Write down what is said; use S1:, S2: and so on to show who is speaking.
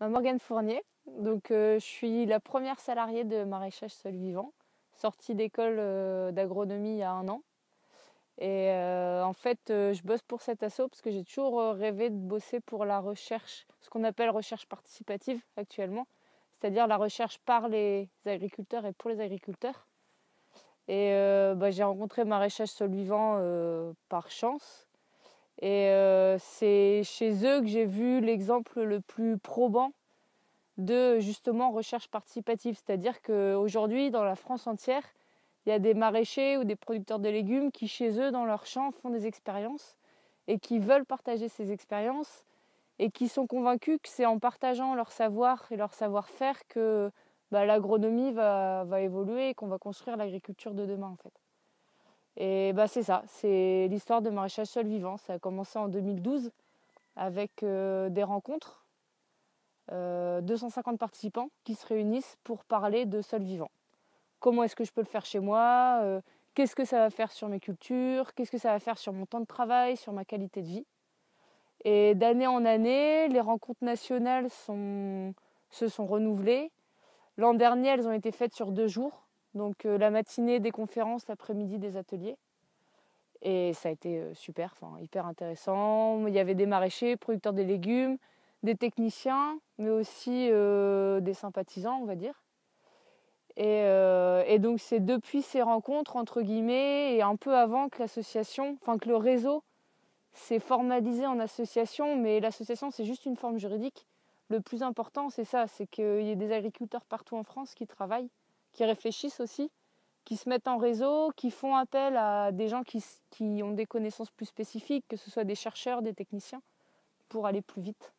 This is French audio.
S1: Morgane Fournier. Donc, euh, je suis la première salariée de maraîchage sol vivant, sortie d'école euh, d'agronomie il y a un an. Et euh, en fait, je bosse pour cet asso parce que j'ai toujours rêvé de bosser pour la recherche, ce qu'on appelle recherche participative actuellement, c'est-à-dire la recherche par les agriculteurs et pour les agriculteurs. Et bah, j'ai rencontré maraîchage sol vivant par chance. Et c'est chez eux que j'ai vu l'exemple le plus probant de justement recherche participative. C'est-à-dire qu'aujourd'hui, dans la France entière, il y a des maraîchers ou des producteurs de légumes qui, chez eux, dans leur champ, font des expériences et qui veulent partager ces expériences et qui sont convaincus que c'est en partageant leur savoir et leur savoir-faire que bah, l'agronomie va, va, évoluer et qu'on va construire l'agriculture de demain en fait. Et bah, c'est ça, c'est l'histoire de maraîchage sol vivant. Ça a commencé en 2012 avec euh, des rencontres 250 euh, participants qui se réunissent pour parler de sol vivant. Comment est-ce que je peux le faire chez moi euh, Qu'est-ce que ça va faire sur mes cultures Qu'est-ce que ça va faire sur mon temps de travail, sur ma qualité de vie Et d'année en année, les rencontres nationales se sont renouvelées. L'an dernier, elles ont été faites sur deux jours. Donc euh, la matinée des conférences, l'après-midi des ateliers. Et ça a été super, enfin, hyper intéressant. Il y avait des maraîchers, producteurs de légumes, des techniciens, mais aussi euh, des sympathisants, on va dire. Euh, et, donc c'est depuis ces rencontres, entre guillemets, et un peu avant que l'association, enfin que le réseau s'est formalisé en association, mais l'association c'est juste une forme juridique. Le plus important c'est ça, c'est qu'il y ait des agriculteurs partout en France qui travaillent, qui réfléchissent aussi, qui se mettent en réseau, qui font appel à des gens qui ont des connaissances plus spécifiques, que ce soit des chercheurs, des techniciens, pour aller plus vite.